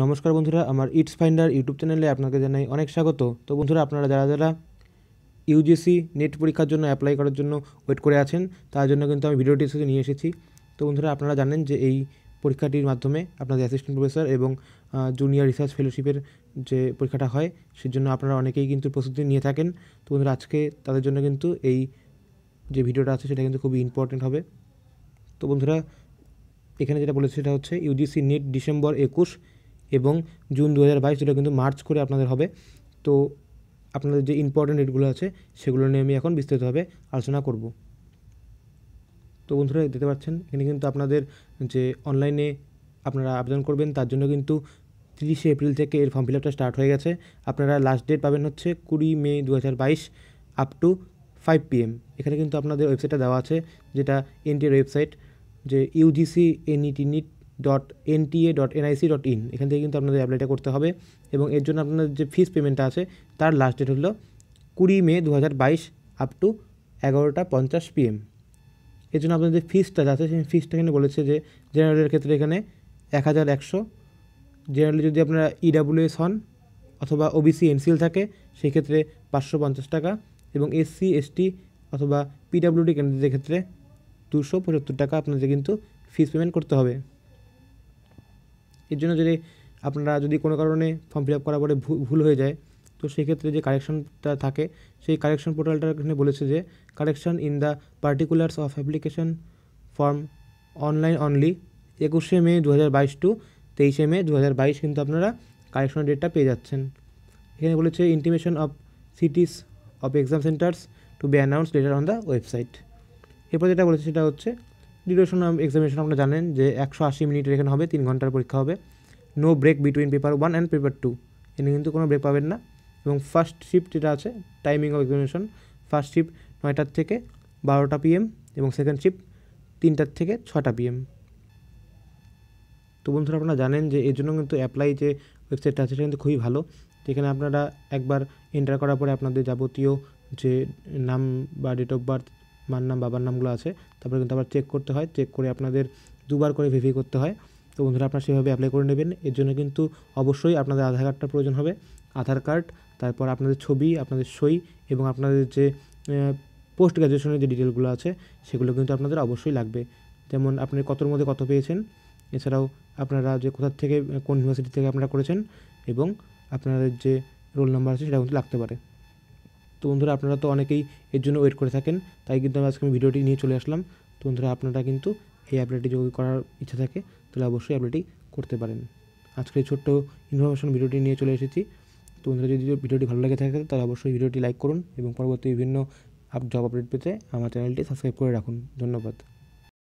নমস্কার বন্ধুরা, আমার ইটস ফাইন্ডার ইউটিউব চ্যানেলে আপনাকে জানাই অনেক স্বাগত। তো বন্ধুরা, আপনারা যারা যারা ইউজিসি নেট পরীক্ষার জন্য অ্যাপ্লাই করার জন্য ওয়েট করে আছেন, তার জন্য কিন্তু আমি ভিডিওটি এসে নিয়ে এসেছি। তো বন্ধুরা, আপনারা জানেন যে এই পরীক্ষাটির মাধ্যমে আপনাদের অ্যাসিস্ট্যান্ট প্রফেসর এবং জুনিয়র রিসার্চ ফেলোশিপের যে পরীক্ষাটা হয়, সেজন্য আপনারা অনেকেই কিন্তু প্রস্তুতি নিয়ে থাকেন। তো বন্ধুরা, আজকে তাদের জন্য কিন্তু এই যে ভিডিওটা আছে, সেটা কিন্তু খুবই ইম্পর্টেন্ট হবে। তো বন্ধুরা, এখানে যেটা বলেছে সেটা হচ্ছে ইউজিসি নেট ডিসেম্বর একুশ। এবং জুন দু হাজার বাইশ যেটা কিন্তু মার্চ করে আপনাদের হবে। তো আপনাদের যে ইম্পর্টেন্ট ডেটগুলো আছে, সেগুলো নিয়ে আমি এখন বিস্তারিতভাবে আলোচনা করব। তো বন্ধুরা, দেখতে পাচ্ছেন, এখানে কিন্তু আপনাদের যে অনলাইনে আপনারা আবেদন করবেন, তার জন্য কিন্তু তিরিশে এপ্রিল থেকে এর ফর্ম ফিল আপটা স্টার্ট হয়ে গেছে। আপনারা লাস্ট ডেট পাবেন হচ্ছে কুড়ি মে দু হাজার বাইশ আপ টু ফাইভ পিএম এখানে কিন্তু আপনাদের ওয়েবসাইটটা দেওয়া আছে, যেটা এনটিএর ওয়েবসাইট যে UGC NET net dot NTA dot NIC dot in এখান থেকে কিন্তু আপনাদের অ্যাপ্লাইটা করতে হবে। এবং এর জন্য আপনাদের যে ফিস পেমেন্টটা আছে, তার লাস্ট ডেট হলো কুড়ি মে দু হাজার বাইশ আপ টু এগারোটা পঞ্চাশ পিএম এর জন্য আপনাদের যে ফিসটা আছে, সেই ফিসটা এখানে বলেছে যে জেনারেলের ক্ষেত্রে এখানে এক হাজার একশো। জেনারেলি যদি আপনারা ইডাব্লিউএস হন অথবা ওবিসি এনসিএল থাকে, সেই ক্ষেত্রে পাঁচশো পঞ্চাশ টাকা এবং এসসি এসটি অথবা পিডাব্লিউডি ক্যান্ডিডেটের ক্ষেত্রে দুশো পঁচাত্তর টাকা আপনাদের কিন্তু ফিস পেমেন্ট করতে হবে। এর জন্য যদি আপনারা যদি কোনো কারণে ফর্ম ফিল আপ করার পরে ভুল হয়ে যায়, তো সেক্ষেত্রে যে কারেকশনটা থাকে, সেই কারেকশন পোর্টালটা এখানে বলেছে যে correction in the particulars of application form online only একুশে মে দু হাজার বাইশ টু তেইশে মে দু হাজার বাইশ কিন্তু আপনারা কারেকশনের ডেটটা পেয়ে যাচ্ছেন। এখানে বলেছে intimation of cities of exam centres to be announce later on the website এরপর যেটা বলেছে সেটা হচ্ছে ডিউরেশন এক্সামিনেশন আপনারা জানেন যে একশো আশি মিনিটের এখানে হবে, তিন ঘণ্টার পরীক্ষা হবে। No break between paper one and paper two এখানে কিন্তু কোনো ব্রেক পাবেন না। এবং ফার্স্ট শিফট যেটা আছে timing of examination first shift নয়টার থেকে বারোটা পিএম এবং সেকেন্ড শিফট তিনটার থেকে ছটা পিএম তো বন্ধুরা, আপনারা জানেন যে এর জন্য কিন্তু অ্যাপ্লাই যে ওয়েবসাইটটা আছে, সেটা কিন্তু খুবই ভালো। যেখানে আপনারা একবার এন্টার করার পরে আপনাদের যাবতীয় যে নাম বা ডেট অফ বার্থ মার নাম, বাবার নামগুলো আছে। তারপরে কিন্তু আবার চেক করতে হয় চেক করে আপনাদের দুবার করে ভেরিফাই করতে হয়। তো বন্ধুরা, আপনারা সেভাবে অ্যাপ্লাই করে নেবেন। এর জন্য কিন্তু অবশ্যই আপনাদের আধার কার্ডটা প্রয়োজন হবে। আধার কার্ড তারপর আপনাদের ছবি, আপনাদের সই এবং আপনাদের যে পোস্ট গ্র্যাজুয়েশনের যে ডিটেলগুলো আছে, সেগুলো কিন্তু আপনাদের অবশ্যই লাগবে। যেমন আপনি কতর মধ্যে কত পেয়েছেন, এছাড়াও আপনারা যে কোথার থেকে, কোন ইউনিভার্সিটি থেকে আপনারা করেছেন এবং আপনাদের যে রোল নাম্বার আছে, সেটা কিন্তু লাগতে পারে। তো বন্ধুরা, আপনারা তো অনেকেই এর জন্য ওয়েট করে থাকেন, তাই কিন্তু আমি আজকে আমি ভিডিওটি নিয়ে চলে আসলাম। তো বন্ধুরা, আপনারা কিন্তু এই অ্যাপলেটি যদি করার ইচ্ছা থাকে, তাহলে অবশ্যই অ্যাপলেটি করতে পারেন। আজকে এই ছোট্ট ইনফরমেশন ভিডিওটি নিয়ে চলে এসেছি। তো বন্ধুরা, যদি ভিডিওটি ভালো লেগে থাকে, তাহলে অবশ্যই ভিডিওটি লাইক করুন এবং পরবর্তী বিভিন্ন আপ জব আপডেট পেতে আমার চ্যানেলটি সাবস্ক্রাইব করে রাখুন। ধন্যবাদ।